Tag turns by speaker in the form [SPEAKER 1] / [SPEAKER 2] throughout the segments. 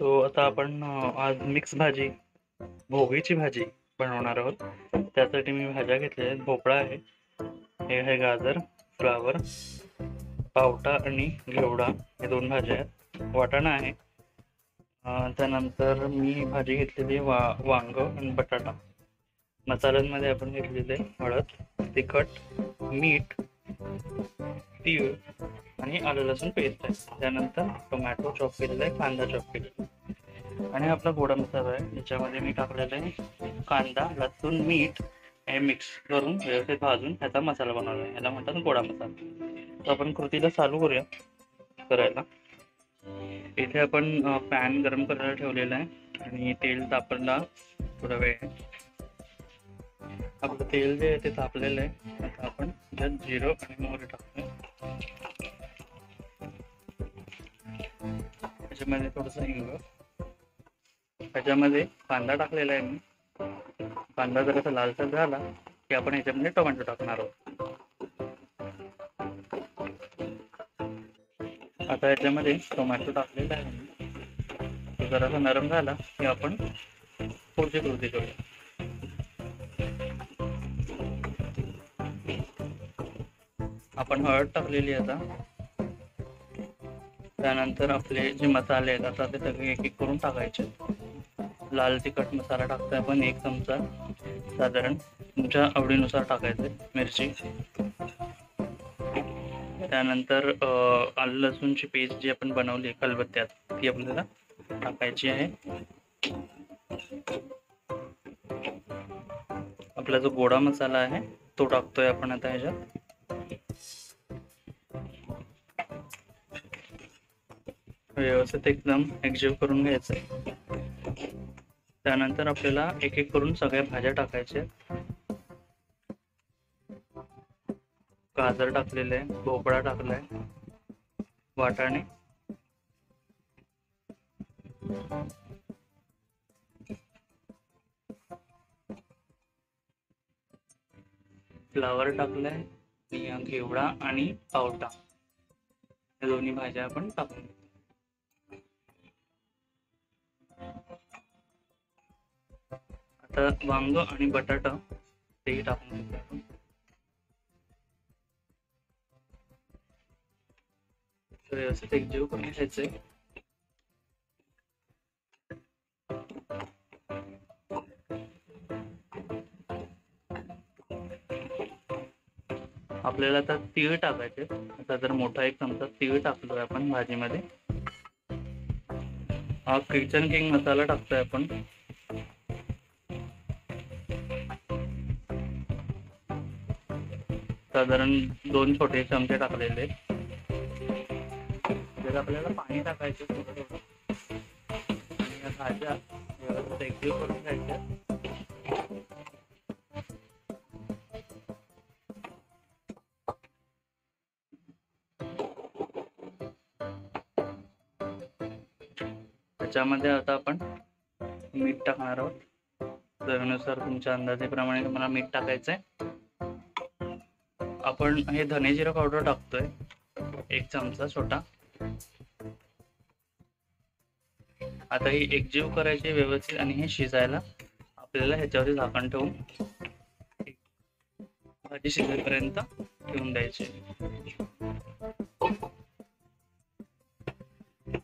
[SPEAKER 1] तो आता आपण आज मिक्स भाजी भोगीची भाजी बनवणार आहोत. त्यासाठी मी भाज्या घेतल्या आहेत. भोपळा आहे. हे आहे गाजर फ्लावर पावटा आणि घेवडा. हे दोन भाज्या आहेत. वाटाणा आहे. त्यानंतर मी भाजी घेतलेली आहे वा वांग आणि बटाटा. मसाल्यांमध्ये आपण घेतलेले हळद तिखट मीठ तीळ आणि आलं लसूण पेस्ट आहे. त्यानंतर टोमॅटो चॉप केलेला आहे कांदा चॉप केलेला आहे. आणि आपला गोडा मसाला आहे. याच्यामध्ये मी टाकलेला आहे कांदा लसूण मीठ हे मिक्स करून व्यवस्थित भाजून ह्याचा मसाला बनवला आहे. याला म्हणतात गोडा मसाला. तर आपण कृतीला चालू करूया करायला. इथे आपण पॅन गरम करायला ठेवलेला आहे आणि तेल तापला थोडा वेळ. आहे आपलं तेल जे आहे ते तापलेलं आहे. आता आपण त्यात जिरं आणि मोहरी टाकतोय त्याच्यामध्ये थोडंसं हिंग. ह्याच्यामध्ये कांदा टाकलेला आहे मी. कांदा जर असा लालसर झाला की आपण ह्याच्यामध्ये टोमॅटो टाकणार आहोत. आता याच्यामध्ये टोमॅटो टाकलेला आहे तो जरासा नरम झाला की आपण पुढची कृती करूया. आपण हळद टाकलेली आता. त्यानंतर आपले जे मसाले आहेत आता ते सगळे एक एक करून टाकायचे. लाल तिखट मसाला टाकतोय आपण एक चमचा साधारण तुमच्या आवडीनुसार टाकायचं मिरची. त्यानंतर आलं लसूणची पेस्ट जी आपण बनवली कलबत्त्यात ती आपल्याला टाकायची आहे. आपला जो गोडा मसाला आहे तो टाकतोय आपण आता ह्याच्यात. व्यवस्थित एकदम एकजीव करून घ्यायचं आहे. त्यानंतर आपल्याला एक एक करून सगळ्या भाज्या टाकायच्या गाजर टाकलेलं आहे भोपळा टाकलाय वाटाणे. फ्लावर टाकलाय घेवडा आणि पावटा. या दोन्ही भाज्या आपण टाकून आता वांग आणि बटाटा. तेही टाकून घेतो व्यवस्थित तर जीव करून घ्यायचंय आपल्याला आता तीळ टाकायचे. आता जर मोठा एक चमचा तीळ टाकलोय आपण भाजीमध्ये. हा किचन किंग मसाला टाकतोय आपण. साधारण दोन छोटे चमचे टाकलेले. आपल्याला पाणी टाकायचं थोडं थोडं आणि या भाज्या व्यवस्थित एकजीव करून घ्यायच्या. त्याच्यामध्ये आता आपण मीठ टाकणार आहोत. चवीनुसार तुमच्या अंदाजेप्रमाणे तुम्हाला मीठ टाकायचंय. आपण हे धने जिरा पावडर टाकतोय. एक चमचा छोटा. आता ही एकजीव करायची व्यवस्थित आणि हे शिजायला आपल्याला ह्याच्यावरती झाकण ठेवून भाजी शिजेपर्यंत ठेवून द्यायची.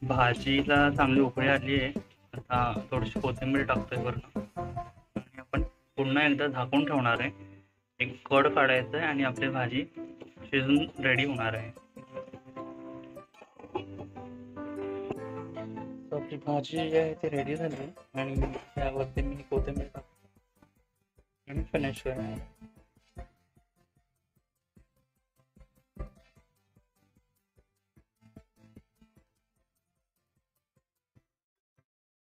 [SPEAKER 1] भाजीला चांगली उकळी आली आहे. आता थोडीशी कोथिंबीर टाकतोय वरून. आणि आपण पुन्हा एकदा झाकून ठेवणार आहे. एक कड काढायचं आहे आणि आपली भाजी शिजून रेडी होणार आहे. आपली भाजी जी आहे ती रेडी झाली आणि त्यावरती मी कोथिंबीर आणि फिनिश करणार